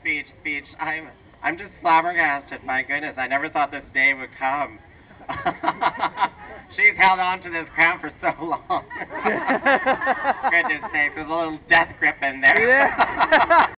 speech, speech. I'm, I'm just flabbergasted. My goodness, I never thought this day would come. She's held on to this crown for so long. goodness sakes, there's a little death grip in there. Yeah.